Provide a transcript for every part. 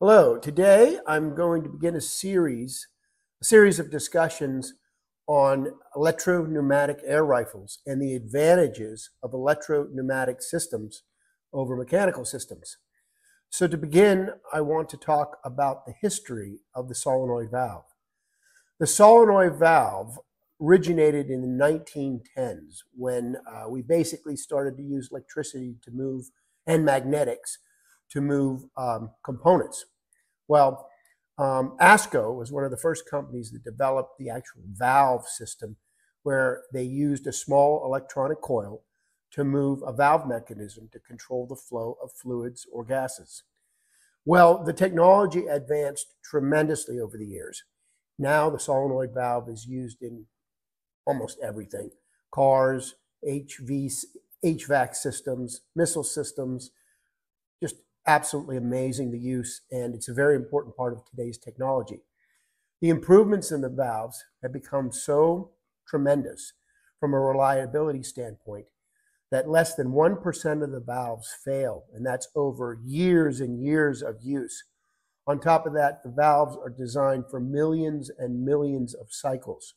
Hello, today I'm going to begin a series, a series of discussions on electro-pneumatic air rifles and the advantages of electro-pneumatic systems over mechanical systems. So to begin, I want to talk about the history of the solenoid valve. The solenoid valve originated in the 1910s when uh, we basically started to use electricity to move and magnetics to move um, components. Well, um, ASCO was one of the first companies that developed the actual valve system where they used a small electronic coil to move a valve mechanism to control the flow of fluids or gases. Well, the technology advanced tremendously over the years. Now the solenoid valve is used in almost everything. Cars, HV, HVAC systems, missile systems, absolutely amazing the use, and it's a very important part of today's technology. The improvements in the valves have become so tremendous from a reliability standpoint that less than 1% of the valves fail, and that's over years and years of use. On top of that, the valves are designed for millions and millions of cycles.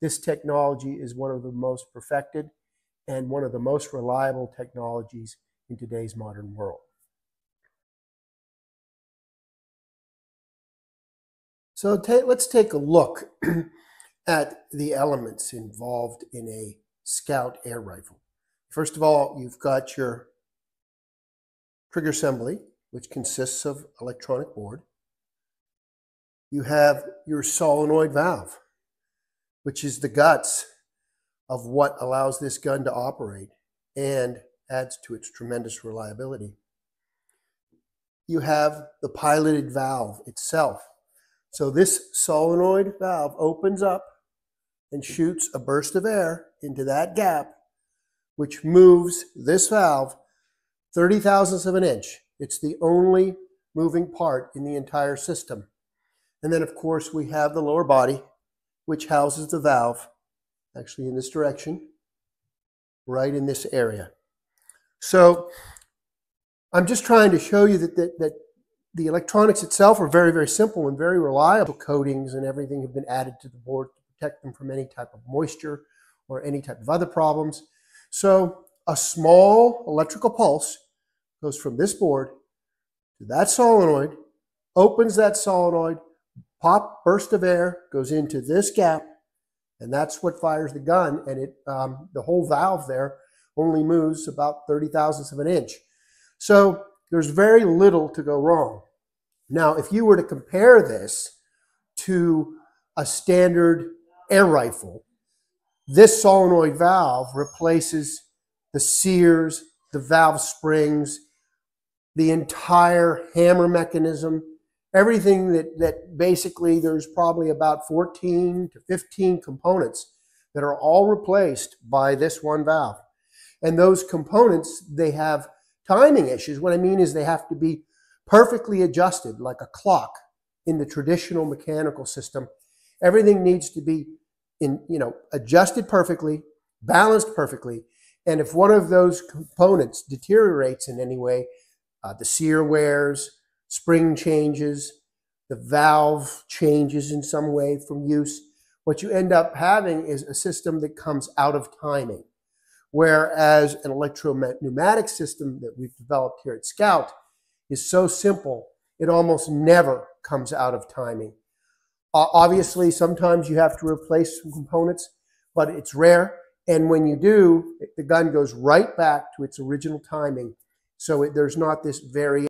This technology is one of the most perfected and one of the most reliable technologies in today's modern world. So let's take a look at the elements involved in a Skout air rifle. First of all, you've got your trigger assembly, which consists of electronic board. You have your solenoid valve, which is the guts of what allows this gun to operate and adds to its tremendous reliability. You have the piloted valve itself, so this solenoid valve opens up and shoots a burst of air into that gap, which moves this valve 30 thousandths of an inch. It's the only moving part in the entire system. And then, of course, we have the lower body, which houses the valve, actually in this direction, right in this area. So I'm just trying to show you that, that, that the electronics itself are very, very simple and very reliable. Coatings and everything have been added to the board to protect them from any type of moisture or any type of other problems. So a small electrical pulse goes from this board to that solenoid, opens that solenoid, pop burst of air goes into this gap, and that's what fires the gun. And it, um, the whole valve there only moves about 30 thousandths of an inch. So there's very little to go wrong. Now, if you were to compare this to a standard air rifle, this solenoid valve replaces the sears, the valve springs, the entire hammer mechanism, everything that, that basically there's probably about 14 to 15 components that are all replaced by this one valve. And those components, they have timing issues. What I mean is they have to be perfectly adjusted like a clock in the traditional mechanical system. Everything needs to be in, you know, adjusted perfectly, balanced perfectly. And if one of those components deteriorates in any way, uh, the sear wears, spring changes, the valve changes in some way from use, what you end up having is a system that comes out of timing. Whereas an electro-pneumatic system that we've developed here at Skout is so simple, it almost never comes out of timing. Uh, obviously, sometimes you have to replace some components, but it's rare. And when you do, the gun goes right back to its original timing. So it, there's not this variation.